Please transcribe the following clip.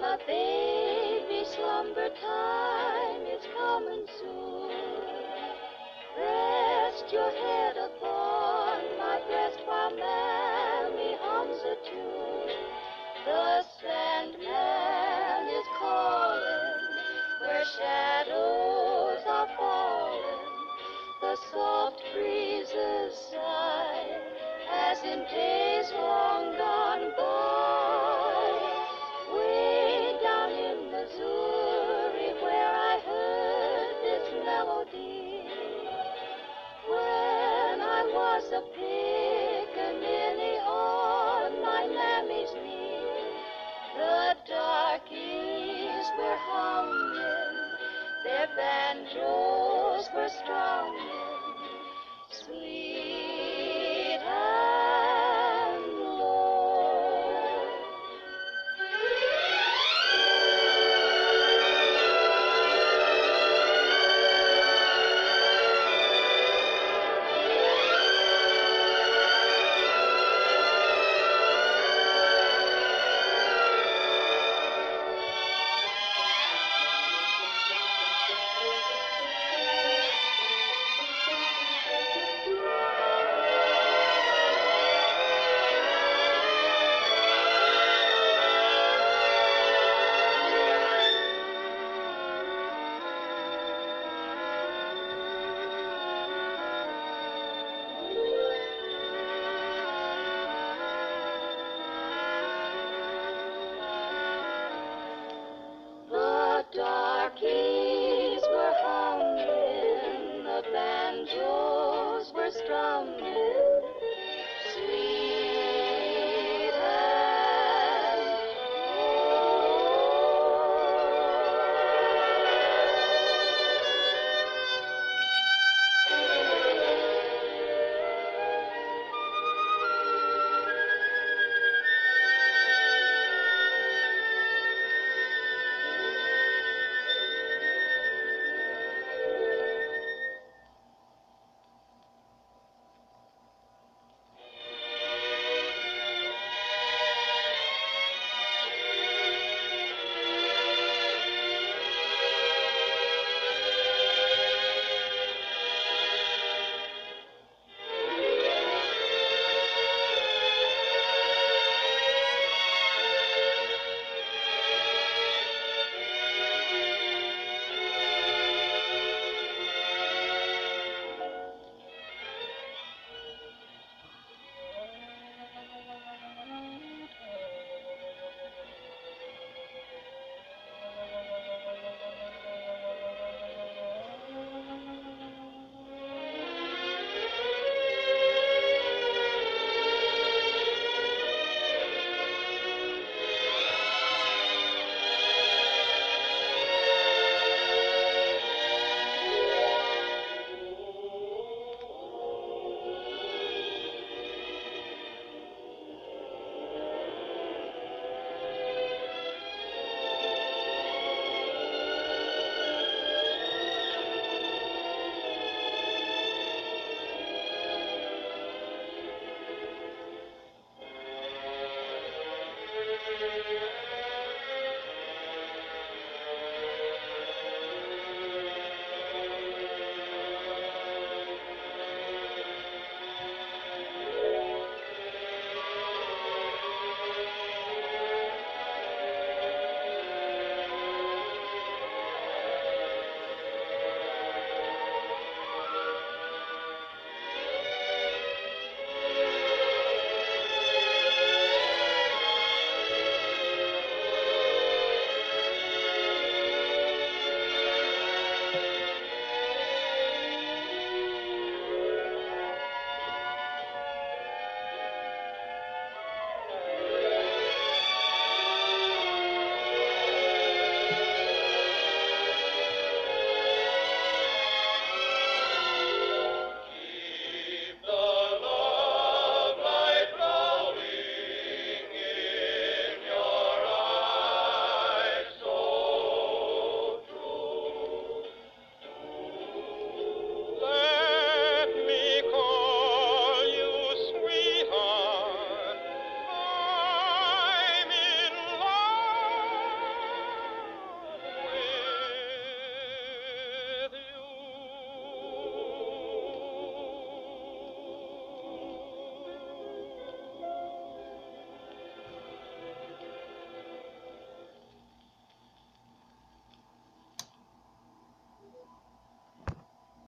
my baby slumber time is coming soon. Was a pickaninny on my mammy's knee, the darkies were humming, their banjos were strumming.